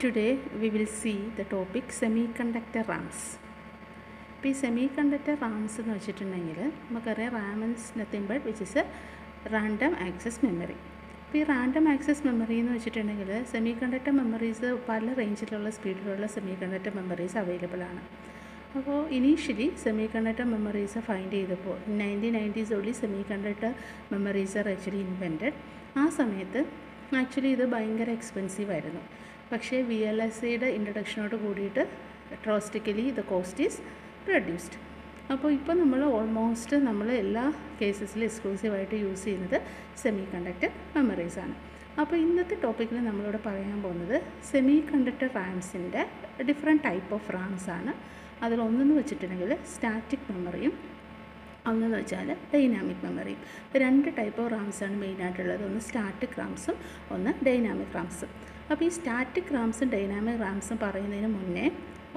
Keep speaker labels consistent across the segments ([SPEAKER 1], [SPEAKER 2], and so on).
[SPEAKER 1] Today we will see the topic semiconductor RAMs. ഇപ്പോൾ ഈ semiconductor RAMs എന്ന് വെച്ചിട്ടുണ്ടെങ്കിൽ നമുക്കറിയാം RAM is nothing but which is a random access memory ഇപ്പോൾ ഈ റാൻഡം ആക്സസ് മെമ്മറി എന്ന് വെച്ചിട്ടുണ്ടെങ്കിൽ സെമി കണ്ടക്ടർ മെമ്മറീസ് പല റേഞ്ചിലുള്ള സ്പീഡിലുള്ള സെമി കണ്ടക്ടർ മെമ്മറീസ് അവൈലബിൾ ആണ്. അപ്പോൾ initially semiconductor memories find ചെയ്തപ്പോൾ നയന്റീൻ നയന്റീസ് ഒളി semiconductor memories are actually invented ആ സമയത്ത് ആക്ച്വലി ഇത് ഭയങ്കര എക്സ്പെൻസീവ് ആയിരുന്നു. പക്ഷേ വി എൽ എസ് സിയുടെ ഇൻട്രഡക്ഷനോട് കൂടിയിട്ട് drastically the cost is reduced അപ്പോൾ ഇപ്പോൾ നമ്മൾ ഓൾമോസ്റ്റ് നമ്മൾ എല്ലാ കേസസിലും എക്സ്ക്ലൂസീവായിട്ട് യൂസ് ചെയ്യുന്നത് സെമി കണ്ടക്ടർ മെമ്മറീസ് ആണ്. അപ്പോൾ ഇന്നത്തെ ടോപ്പിക്കിൽ നമ്മളിവിടെ പറയാൻ പോകുന്നത് സെമി കണ്ടക്ടർ റാംസിന്റെ ഡിഫറെന്റ് ടൈപ്പ് ഓഫ് റാംസ് ആണ്. അതിലൊന്നെന്ന് വെച്ചിട്ടുണ്ടെങ്കിൽ സ്റ്റാറ്റിക് മെമ്മറിയും ഒന്നെന്ന് വെച്ചാൽ ഡൈനാമിക് മെമ്മറിയും രണ്ട് ടൈപ്പ് ഓഫ് റാംസാണ് മെയിനായിട്ടുള്ളത് ഒന്ന് സ്റ്റാറ്റിക് റാംസും ഒന്ന് ഡൈനാമിക് റാംസും അപ്പോൾ ഈ സ്റ്റാറ്റിക് റാംസും ഡൈനാമിക് റാംസും പറയുന്നതിന് മുന്നേ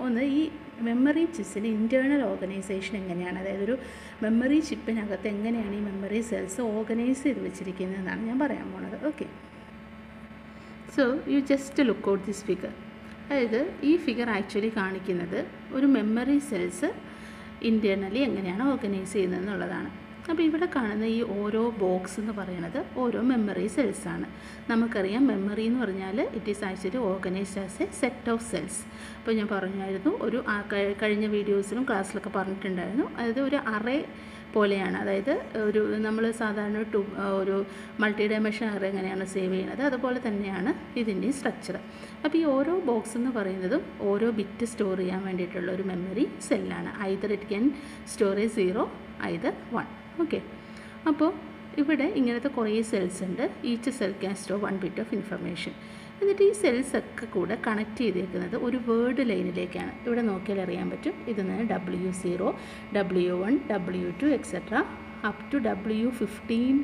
[SPEAKER 1] ഒന്ന് ഈ മെമ്മറി ചിപ്സിന്റെ ഇന്റേർണൽ ഓർഗനൈസേഷൻ എങ്ങനെയാണ്? അതായത് ഒരു മെമ്മറി ചിപ്പിനകത്ത് എങ്ങനെയാണ് ഈ മെമ്മറി സെൽസ് ഓർഗനൈസ് ചെയ്ത് വെച്ചിരിക്കുന്നതെന്നാണ് ഞാൻ പറയാൻ പോണത്. Okay so you just look out this figure അതായത് ഈ ഫിഗർ ആക്ച്വലി കാണിക്കുന്നത് ഒരു മെമ്മറി സെൽസ് ഇന്റേർണലി എങ്ങനെയാണ് ഓർഗനൈസ് ചെയ്യുന്നത് എന്നുള്ളതാണ് അപ്പോൾ ഇവിടെ കാണുന്ന ഈ ഓരോ ബോക്സ് എന്ന് പറയുന്നത് ഓരോ മെമ്മറി സെൽസാണ് നമുക്കറിയാം മെമ്മറി എന്ന് പറഞ്ഞാൽ it is actually organised as a set of cells അപ്പോൾ ഞാൻ പറഞ്ഞായിരുന്നു ഒരു കഴിഞ്ഞ വീഡിയോസിലും ക്ലാസ്സിലൊക്കെ പറഞ്ഞിട്ടുണ്ടായിരുന്നു. അതായത് ഒരു അറേ പോലെയാണ്. അതായത് ഒരു നമ്മൾ സാധാരണ ടു ഒരു മൾട്ടി ഡയമെൻഷൻ അറേ എങ്ങനെയാണ് സേവ് ചെയ്യുന്നത്? അതുപോലെ തന്നെയാണ് ഇതിന്റെ സ്ട്രക്ചർ അപ്പോൾ ഈ ഓരോ ബോക്സ് എന്ന് പറയുന്നതും ഓരോ ബിറ്റ് സ്റ്റോർ ചെയ്യാൻ വേണ്ടിയിട്ടുള്ള ഒരു memory സെല്ലാണ് either it can storage zero either one okay. അപ്പോൾ ഇവിടെ ഇങ്ങനത്തെ കുറേ സെൽസ് ഉണ്ട്. Each cell can store one bit of information എന്നിട്ട് ഈ സെൽസ് ഒക്കെ കൂടെ കണക്ട് ചെയ്തേക്കുന്നത് ഒരു വേർഡ് ലൈനിലേക്കാണ് ഇവിടെ നോക്കിയാൽ അറിയാൻ പറ്റും. ഇതിൽ W zero W one W two etcetera up to W fifteen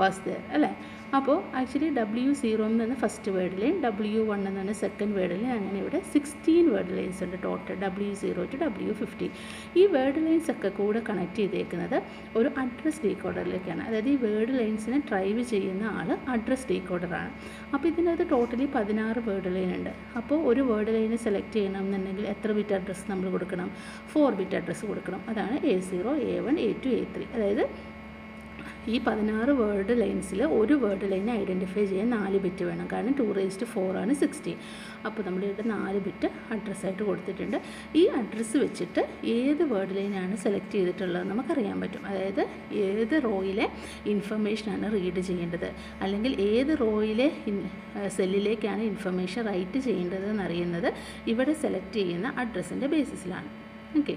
[SPEAKER 1] was there അല്ലേ? അപ്പോൾ ആക്ച്വലി ഡബ്ല്യു സീറോ എന്ന് പറഞ്ഞ first word line W one എന്ന് പറഞ്ഞാൽ സെക്കൻഡ് വേർഡ് ലൈൻ അങ്ങനെ ഇവിടെ സിക്സ്റ്റീൻ വേർഡ് ലൈൻസ് ഉണ്ട് total W zero to W fifteen ഈ വേർഡ് ലൈൻസ് ഒക്കെ കൂടെ കണക്ട് ചെയ്തേക്കുന്നത് ഒരു അഡ്രസ് ഡീകോഡറിലേക്കാണ് അതായത് ഈ വേർഡ് ലൈൻസിനെ ഡ്രൈവ് ചെയ്യുന്ന ആൾ അഡ്രസ് ഡീകോഡറാണ് അപ്പോൾ ഇതിനകത്ത് ടോട്ടലി പതിനാറ് വേർഡ് ലൈൻ ഉണ്ട്. അപ്പോൾ ഒരു വേർഡ് ലൈന് സെലക്ട് ചെയ്യണം ചെയ്യണമെന്നുണ്ടെങ്കിൽ എത്ര ബിറ്റ് അഡ്രസ്സ് നമ്മൾ കൊടുക്കണം? ഫോർ ബിറ്റ് അഡ്രസ്സ് കൊടുക്കണം. അതാണ് A zero A one A two A three അതായത് ഈ പതിനാറ് വേർഡ് ലൈൻസിൽ ഒരു വേർഡ് ലൈൻ ഐഡന്റിഫൈ ചെയ്യാൻ നാല് ബിറ്റ് വേണം. കാരണം ടു റേസ്റ്റ് ഫോർ ആണ് സിക്സ്റ്റീൻ അപ്പോൾ നമ്മളിവിടെ നാല് ബിറ്റ് അഡ്രസ്സായിട്ട് കൊടുത്തിട്ടുണ്ട്. ഈ അഡ്രസ്സ് വെച്ചിട്ട് ഏത് വേർഡ് ലൈനാണ് സെലക്ട് ചെയ്തിട്ടുള്ളത് നമുക്കറിയാൻ പറ്റും. അതായത് ഏത് റോയിലെ ഇൻഫർമേഷനാണ് റീഡ് ചെയ്യേണ്ടത്. അല്ലെങ്കിൽ ഏത് റോയിലെ സെല്ലിലേക്കാണ് ഇൻഫർമേഷൻ റൈറ്റ് ചെയ്യേണ്ടത് എന്നറിയുന്നത് ഇവിടെ സെലക്ട് ചെയ്യുന്ന അഡ്രസ്സിന്റെ ബേസിസിലാണ് ഓക്കെ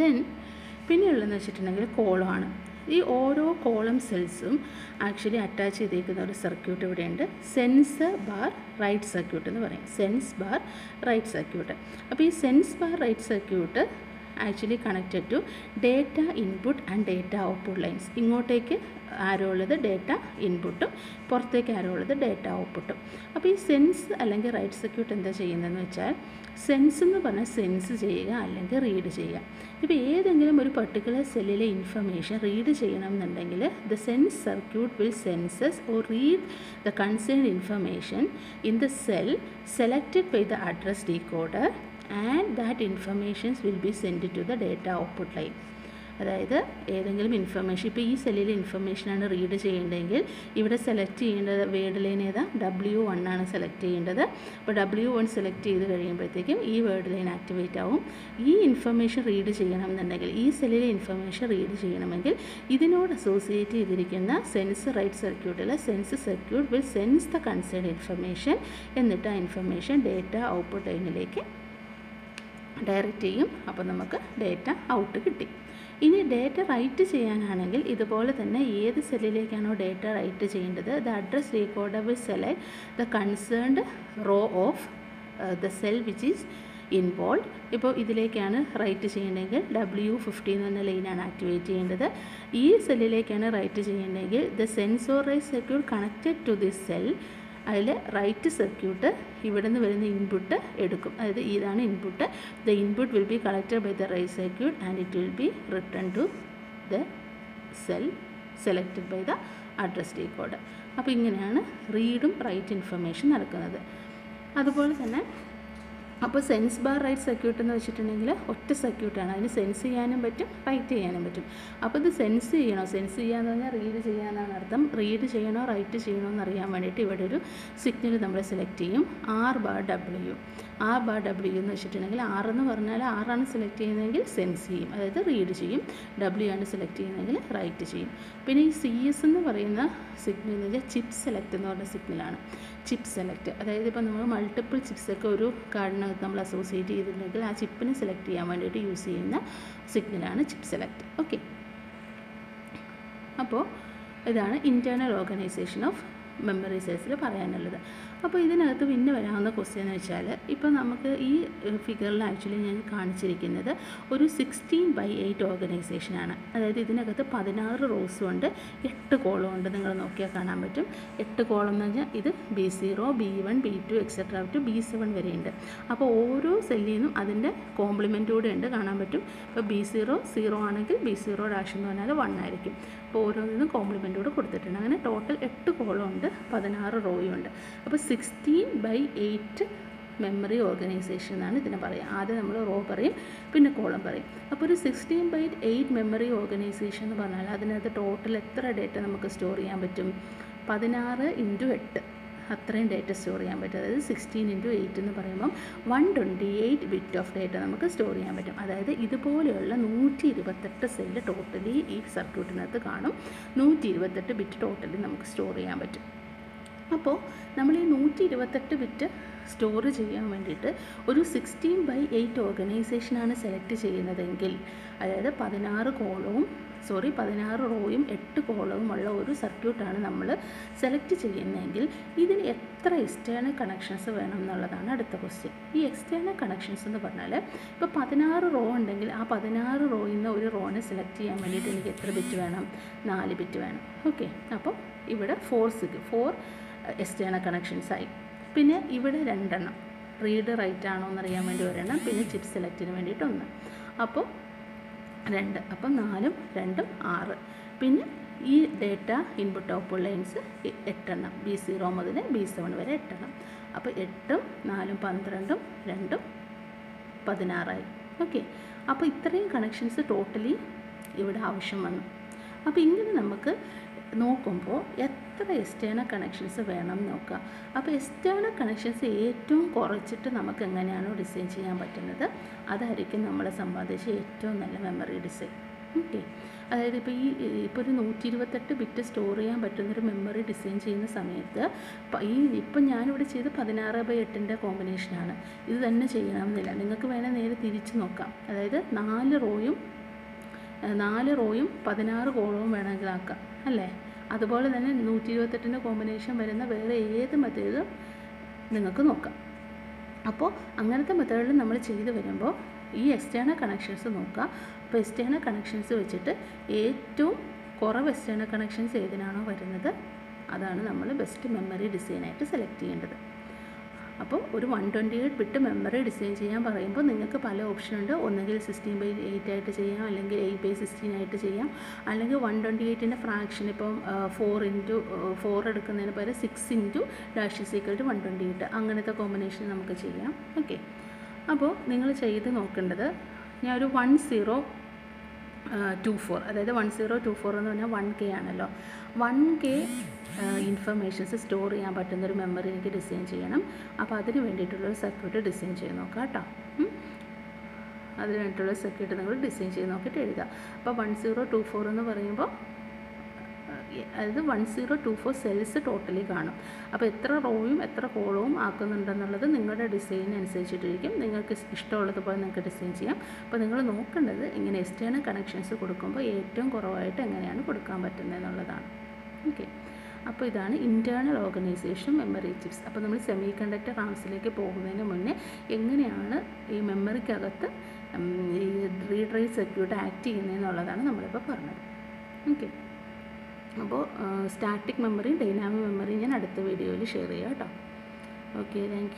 [SPEAKER 1] ദെൻ പിന്നെയുള്ളതെന്ന് വെച്ചിട്ടുണ്ടെങ്കിൽ കോളമാണ് ഈ ഓരോ കോളം സെൽസും ആക്ച്വലി അറ്റാച്ച് ചെയ്തേക്കുന്ന ഒരു സർക്യൂട്ട് ഇവിടെയുണ്ട്. സെൻസ് ബാർ റൈറ്റ് സർക്യൂട്ട് എന്ന് പറയും. Sense bar write circuit. അപ്പോൾ ഈ sense bar write circuit actually connected to data input and data output lines ഇങ്ങോട്ടേക്ക് ആരോ ഉള്ളത് ഡേറ്റ ഇൻപുട്ടും പുറത്തേക്ക് ആരോ ഉള്ളത് ഡേറ്റ ഔട്ട്പുട്ടും അപ്പോൾ ഈ സെൻസ് അല്ലെങ്കിൽ റൈറ്റ് സർക്യൂട്ട് എന്താ ചെയ്യുന്നതെന്ന് വെച്ചാൽ സെൻസ് എന്ന് പറഞ്ഞാൽ സെൻസ് ചെയ്യുക അല്ലെങ്കിൽ റീഡ് ചെയ്യുക. ഇപ്പോൾ ഏതെങ്കിലും ഒരു പർട്ടിക്കുലർ സെല്ലിലെ ഇൻഫർമേഷൻ റീഡ് ചെയ്യണമെന്നുണ്ടെങ്കിൽ the sense circuit will senses or read the concern information in the cell selected by the address decoder and that informations will be send to the data output line അതായത് ഏതെങ്കിലും information ഇപ്പോൾ ഈ സെല്ലിലെ ഇൻഫർമേഷനാണ് read ചെയ്യേണ്ടതെങ്കിൽ ഇവിടെ select ചെയ്യേണ്ടത് word line ഏതാ? W one ആണ് select ചെയ്യേണ്ടത്. അപ്പോൾ ഡബ്ല്യു വൺ സെലക്ട് ചെയ്ത് കഴിയുമ്പോഴത്തേക്കും ഈ വേർഡ് ലൈൻ ആക്ടിവേറ്റ് ആവും. ഈ ഇൻഫർമേഷൻ റീഡ് ചെയ്യണമെന്നുണ്ടെങ്കിൽ ഈ സെല്ലിലെ ഇൻഫർമേഷൻ റീഡ് ചെയ്യണമെങ്കിൽ ഇതിനോട് അസോസിയേറ്റ് ചെയ്തിരിക്കുന്ന സെൻസ് റൈറ്റ് സർക്യൂട്ടിലെ sense circuit will sense the concern information എന്നിട്ട് ആ ഇൻഫർമേഷൻ ഡേറ്റ ഔട്ട്പുട്ട് ലൈനിലേക്ക് ഡയറക്റ്റ് ചെയ്യും. അപ്പോൾ നമുക്ക് ഡേറ്റ ഔട്ട് കിട്ടി. ഇനി ഡേറ്റ റൈറ്റ് ചെയ്യാനാണെങ്കിൽ ഇതുപോലെ തന്നെ ഏത് സെല്ലിലേക്കാണോ ഡേറ്റ റൈറ്റ് ചെയ്യേണ്ടത്? The address recordable select the concerned row of the cell which is involve ഇപ്പോൾ ഇതിലേക്കാണ് റൈറ്റ് ചെയ്യേണ്ടതെങ്കിൽ ഡബ്ല്യു ഫിഫ്റ്റി എന്ന് പറഞ്ഞ ലൈനാണ് ആക്ടിവേറ്റ് ചെയ്യേണ്ടത്. ഈ സെല്ലിലേക്കാണ് write ചെയ്യേണ്ടതെങ്കിൽ the sense or write circuit connected to this cell അതിൽ റൈറ്റ് സർക്യൂട്ട് ഇവിടെ നിന്ന് വരുന്ന ഇൻപുട്ട് എടുക്കും. അതായത് ഇതാണ് input the input will be collected by the write circuit and it will be return to the cell selected by the address decode അപ്പോൾ ഇങ്ങനെയാണ് റീഡും right information നടക്കുന്നത്. അതുപോലെ തന്നെ അപ്പോൾ സെൻസ് ബാർ റൈറ്റ് സർക്യൂട്ട് എന്ന് വെച്ചിട്ടുണ്ടെങ്കിൽ ഒറ്റ സർക്യൂട്ടാണ് അതിന് സെൻസ് ചെയ്യാനും പറ്റും റൈറ്റ് ചെയ്യാനും പറ്റും. അപ്പോൾ ഇത് സെൻസ് ചെയ്യണോ? സെൻസ് ചെയ്യാന്ന് പറഞ്ഞാൽ റീഡ് ചെയ്യാനാണ് അർത്ഥം. റീഡ് ചെയ്യണോ റൈറ്റ് ചെയ്യണോ എന്ന് അറിയാൻ വേണ്ടിയിട്ട് ഇവിടെ ഒരു സിഗ്നൽ നമ്മൾ സെലക്ട് ചെയ്യും. R bar W R bar W എന്ന് വെച്ചിട്ടുണ്ടെങ്കിൽ ആർ എന്ന് പറഞ്ഞാൽ ആറാണ് സെലക്ട് ചെയ്യുന്നതെങ്കിൽ സെൻസ് ചെയ്യും. അതായത് റീഡ് ചെയ്യും. ഡബ്ല്യു ആണ് സെലക്ട് ചെയ്യുന്നതെങ്കിൽ റൈറ്റ് ചെയ്യും. പിന്നെ ഈ സി എസ് എന്ന് പറയുന്ന സിഗ്നൽ എന്ന് വെച്ചാൽ ചിപ്പ് സെലക്ട് എന്ന് പറഞ്ഞ സിഗ്നലാണ് ചിപ്പ് സെലക്ട് അതായത് ഇപ്പോൾ നമ്മൾ മൾട്ടിപ്പിൾ ചിപ്സൊക്കെ ഒരു കാർഡിനകത്ത് നമ്മൾ അസോസിയേറ്റ് ചെയ്തിട്ടുണ്ടെങ്കിൽ ആ ചിപ്പിനെ സെലക്ട് ചെയ്യാൻ വേണ്ടിയിട്ട് യൂസ് ചെയ്യുന്ന സിഗ്നലാണ് ചിപ്പ് സെലക്ട് ഓക്കെ അപ്പോൾ ഇതാണ് ഇന്റേർണൽ ഓർഗനൈസേഷൻ ഓഫ് മെമ്മറി സെൽസിൽ പറയാനുള്ളത്. അപ്പോൾ ഇതിനകത്ത് പിന്നെ വരാവുന്ന ക്വസ്റ്റ്യൻ എന്ന് വെച്ചാൽ ഇപ്പോൾ നമുക്ക് ഈ ഫിഗറിൽ ആക്ച്വലി ഞാൻ കാണിച്ചിരിക്കുന്നത് ഒരു സിക്സ്റ്റീൻ ബൈ എയ്റ്റ് ഓർഗനൈസേഷനാണ് അതായത് ഇതിനകത്ത് പതിനാറ് റോസും ഉണ്ട് എട്ട് കോളം ഉണ്ട്. നിങ്ങൾ നോക്കിയാൽ കാണാൻ പറ്റും. എട്ട് കോളം എന്ന് പറഞ്ഞാൽ ഇത് B zero B one B two etcetera to B seven വരെയുണ്ട്. അപ്പോൾ ഓരോ സെല്ലിൽ നിന്നും അതിന്റെ കോംപ്ലിമെന്റ് കൂടെ ഉണ്ട് കാണാൻ പറ്റും. ഇപ്പോൾ ബി സീറോ സീറോ ആണെങ്കിൽ ബി സീറോ ഡാഷ് എന്ന് പറഞ്ഞാൽ വൺ ആയിരിക്കും. അപ്പോൾ ഓരോന്നിനും കോംപ്ലിമെന്റ് കൂടെ കൊടുത്തിട്ടുണ്ട്. അങ്ങനെ ടോട്ടൽ എട്ട് കോളം ഉണ്ട് പതിനാറ് റോയും ഉണ്ട്. അപ്പോൾ sixteen by eight memory organisation എന്നാണ് ഇതിനെ പറയുക. ആദ്യം നമ്മൾ റോ പറയും പിന്നെ കോളം പറയും. അപ്പോൾ ഒരു sixteen by eight memory organisation എന്ന് പറഞ്ഞാൽ അതിനകത്ത് ടോട്ടൽ എത്ര ഡേറ്റ നമുക്ക് സ്റ്റോർ ചെയ്യാൻ പറ്റും? പതിനാറ് ഇന്റു എട്ട്. അത്രയും ഡേറ്റ സ്റ്റോർ ചെയ്യാൻ പറ്റും. അതായത് സിക്സ്റ്റീൻ ഇന്റു എയ്റ്റ് എന്ന് പറയുമ്പം one twenty eight bit of data നമുക്ക് സ്റ്റോർ ചെയ്യാൻ പറ്റും. അതായത് ഇതുപോലെയുള്ള നൂറ്റി ഇരുപത്തെട്ട് സെല്ല് ടോട്ടലി ഈ സർക്യൂട്ടിനകത്ത് കാണും. നൂറ്റി ഇരുപത്തെട്ട് ബിറ്റ് ടോട്ടലി നമുക്ക് സ്റ്റോർ ചെയ്യാൻ പറ്റും. അപ്പോൾ നമ്മൾ ഈ നൂറ്റി ഇരുപത്തെട്ട് ബിറ്റ് സ്റ്റോർ ചെയ്യാൻ വേണ്ടിയിട്ട് ഒരു സിക്സ്റ്റീൻ ബൈ എയ്റ്റ് ഓർഗനൈസേഷനാണ് സെലക്ട് ചെയ്യുന്നതെങ്കിൽ അതായത് പതിനാറ് കോളവും സോറി പതിനാറ് റോയും എട്ട് കോളവും ഉള്ള ഒരു സർക്യൂട്ടാണ് നമ്മൾ സെലക്ട് ചെയ്യുന്നതെങ്കിൽ ഇതിന് എത്ര എക്സ്റ്റേണൽ കണക്ഷൻസ് വേണം എന്നുള്ളതാണ് അടുത്ത ക്വസ്റ്റ്യൻ ഈ എക്സ്റ്റേണൽ കണക്ഷൻസ് എന്ന് പറഞ്ഞാൽ ഇപ്പോൾ പതിനാറ് റോ ഉണ്ടെങ്കിൽ ആ പതിനാറ് റോയിൽ നിന്ന് ഒരു റോനെ സെലക്ട് ചെയ്യാൻ വേണ്ടിയിട്ട് എനിക്ക് എത്ര ബിറ്റ് വേണം? നാല് ബിറ്റ് വേണം. ഓക്കെ അപ്പോൾ ഇവിടെ ഫോർ സിഗ് ഫോർ എക്സ്റ്റേണൽ കണക്ഷൻസ് ആയി. പിന്നെ ഇവിടെ രണ്ടെണ്ണം. റീഡ് റൈറ്റ് ആണോ എന്നറിയാൻ വേണ്ടി ഒരെണ്ണം പിന്നെ ചിപ്പ് സെലക്റ്റിന് വേണ്ടിയിട്ട് ഒന്ന് അപ്പോൾ രണ്ട് അപ്പം നാലും രണ്ടും ആറ്. പിന്നെ ഈ ഡേറ്റ ഇൻപുട്ട് ഔട്ട്പുട്ട് ലൈൻസ് എട്ടെണ്ണം. ബി സീറോ മുതൽ ബി സെവൻ വരെ എട്ടെണ്ണം. അപ്പോൾ എട്ടും നാലും പന്ത്രണ്ടും രണ്ടും പതിനാറായി. ഓക്കെ അപ്പോൾ ഇത്രയും കണക്ഷൻസ് ടോട്ടലി ഇവിടെ ആവശ്യം വന്നു. അപ്പോൾ ഇങ്ങനെ നമുക്ക് നോക്കുമ്പോൾ എത്ര എക്സ്റ്റേണൽ കണക്ഷൻസ് വേണം നോക്കുക. അപ്പോൾ എക്സ്റ്റേണൽ കണക്ഷൻസ് ഏറ്റവും കുറച്ചിട്ട് നമുക്ക് എങ്ങനെയാണോ ഡിസൈൻ ചെയ്യാൻ പറ്റുന്നത് അതായിരിക്കും നമ്മളെ സംബന്ധിച്ച് ഏറ്റവും നല്ല മെമ്മറി ഡിസൈൻ ഓക്കെ അതായത് ഇപ്പോൾ ഈ ഇപ്പോൾ ഒരു നൂറ്റി ഇരുപത്തെട്ട് ബിറ്റ് സ്റ്റോർ ചെയ്യാൻ പറ്റുന്നൊരു മെമ്മറി ഡിസൈൻ ചെയ്യുന്ന സമയത്ത് ഈ ഇപ്പം ഞാനിവിടെ ചെയ്ത് പതിനാറ് ബൈ എട്ടിന്റെ കോമ്പിനേഷനാണ് ഇത് തന്നെ ചെയ്യണമെന്നില്ല നിങ്ങൾക്ക് വേണേൽ നേരെ തിരിച്ച് നോക്കാം. അതായത് നാല് റോയും നാല് റോയും പതിനാറ് കോളവും വേണമെങ്കിൽ ആക്കാം അല്ലേ? അതുപോലെ തന്നെ നൂറ്റി ഇരുപത്തെട്ടിന്റെ കോമ്പിനേഷൻ വരുന്ന വേറെ ഏത് മെത്തേഡും നിങ്ങൾക്ക് നോക്കാം. അപ്പോൾ അങ്ങനത്തെ മെത്തേഡിൽ നമ്മൾ ചെയ്ത് വരുമ്പോൾ ഈ എക്സ്റ്റേണൽ കണക്ഷൻസ് നോക്കുക അപ്പോൾ എക്സ്റ്റേണൽ കണക്ഷൻസ് വെച്ചിട്ട് ഏറ്റവും കുറവ് എക്സ്റ്റേണൽ കണക്ഷൻസ് ഏതിനാണോ വരുന്നത്? അതാണ് നമ്മൾ ബെസ്റ്റ് മെമ്മറി ഡിസൈനായിട്ട് സെലക്ട് ചെയ്യേണ്ടത്. അപ്പോൾ ഒരു one twenty eight bit memory design ചെയ്യാൻ പറയുമ്പോൾ നിങ്ങൾക്ക് പല ഓപ്ഷൻ ഉണ്ട്. ഒന്നുകിൽ സിക്സ്റ്റീൻ ബൈ എയ്റ്റ് ആയിട്ട് ചെയ്യാം അല്ലെങ്കിൽ എയ്റ്റ് ബൈ സിക്സ്റ്റീൻ ആയിട്ട് ചെയ്യാം. അല്ലെങ്കിൽ വൺ ട്വന്റി എയ്റ്റിന്റെ ഫ്രാക്ഷൻ ഇപ്പം ഫോർ ഇന്റു ഫോർ എടുക്കുന്നതിന് പകരം six into dash equal to one twenty eight അങ്ങനത്തെ കോമ്പിനേഷൻ നമുക്ക് ചെയ്യാം. ഓക്കെ അപ്പോൾ നിങ്ങൾ ചെയ്ത് നോക്കേണ്ടത് ഞാൻ ഒരു വൺ സീറോ ടു ഫോർ അതായത് വൺ സീറോ ടു ഫോർ എന്ന് പറഞ്ഞാൽ വൺ കെ ആണല്ലോ. വൺ കെ ഇൻഫർമേഷൻസ് സ്റ്റോർ ചെയ്യാൻ പറ്റുന്ന ഒരു മെമ്മറി എനിക്ക് ഡിസൈൻ ചെയ്യണം. അപ്പോൾ അതിന് വേണ്ടിയിട്ടുള്ളൊരു സർക്യൂട്ട് ഡിസൈൻ ചെയ്ത് നോക്കാം കേട്ടോ. അതിന് വേണ്ടിയിട്ടുള്ള സർക്യൂട്ട് നിങ്ങൾ ഡിസൈൻ ചെയ്ത് നോക്കിയിട്ട് എഴുതുക അപ്പോൾ വൺ സീറോ ടു ഫോർ എന്ന് പറയുമ്പോൾ അതായത് one zero two four cells totally കാണും. അപ്പോൾ എത്ര റോയും എത്ര കോളവും ആക്കുന്നുണ്ടെന്നുള്ളത് നിങ്ങളുടെ ഡിസൈനനുസരിച്ചിട്ടിരിക്കും നിങ്ങൾക്ക് ഇഷ്ടമുള്ളതുപോലെ നിങ്ങൾക്ക് ഡിസൈൻ ചെയ്യാം. അപ്പോൾ നിങ്ങൾ നോക്കേണ്ടത് ഇങ്ങനെ എക്സ്റ്റേണൽ കണക്ഷൻസ് കൊടുക്കുമ്പോൾ ഏറ്റവും കുറവായിട്ട് എങ്ങനെയാണ് കൊടുക്കാൻ പറ്റുന്നത് എന്നുള്ളതാണ്. ഓക്കെ അപ്പോൾ ഇതാണ് ഇന്റേർണൽ ഓർഗനൈസേഷൻ മെമ്മറി ചിപ്സ് അപ്പോൾ നമ്മൾ സെമി കണ്ടക്ടർ ആംസിലേക്ക് പോകുന്നതിന് മുന്നേ എങ്ങനെയാണ് ഈ മെമ്മറിക്കകത്ത് ഈ റീഡ് റൈറ്റ് സർക്യൂട്ട് ആക്ട് ചെയ്യുന്നതെന്നുള്ളതാണ് നമ്മളിപ്പോൾ പറഞ്ഞത്. ഓക്കെ അപ്പോൾ സ്റ്റാറ്റിക് മെമ്മറിയും ഡൈനാമിക് മെമ്മറിയും ഞാൻ അടുത്ത വീഡിയോയിൽ ഷെയർ ചെയ്യാം കേട്ടോ. Okay thank